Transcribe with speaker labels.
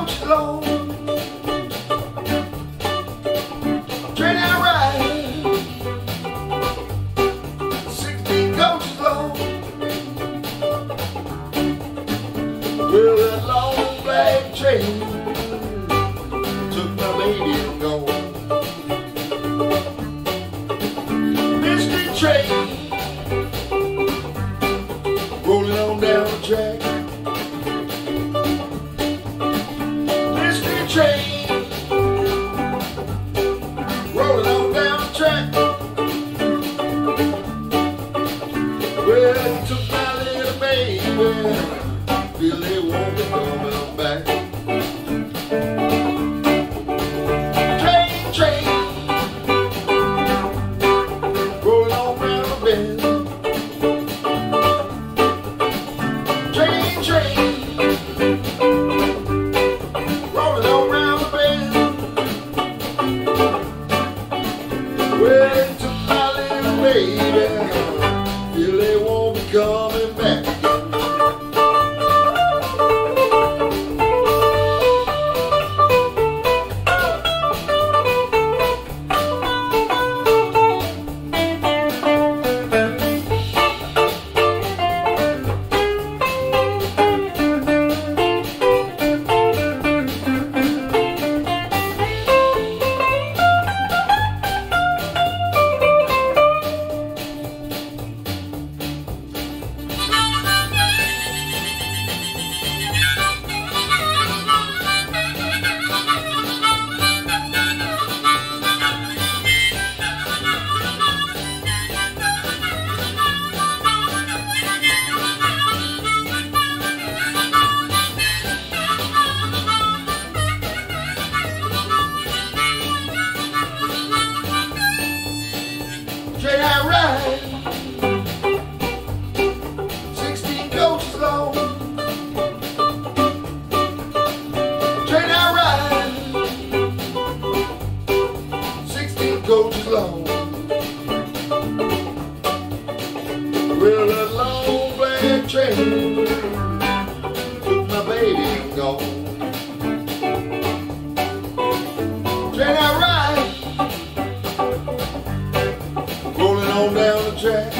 Speaker 1: walk slow. Train ride. coaches long. Well, long black train took my baby and go. Mystery train. rolling on down the track. Well, took my little baby, Billy Won't. baby. You they won't be coming. Well, a long black train took my baby and gone. Train I ride, rolling on down the track.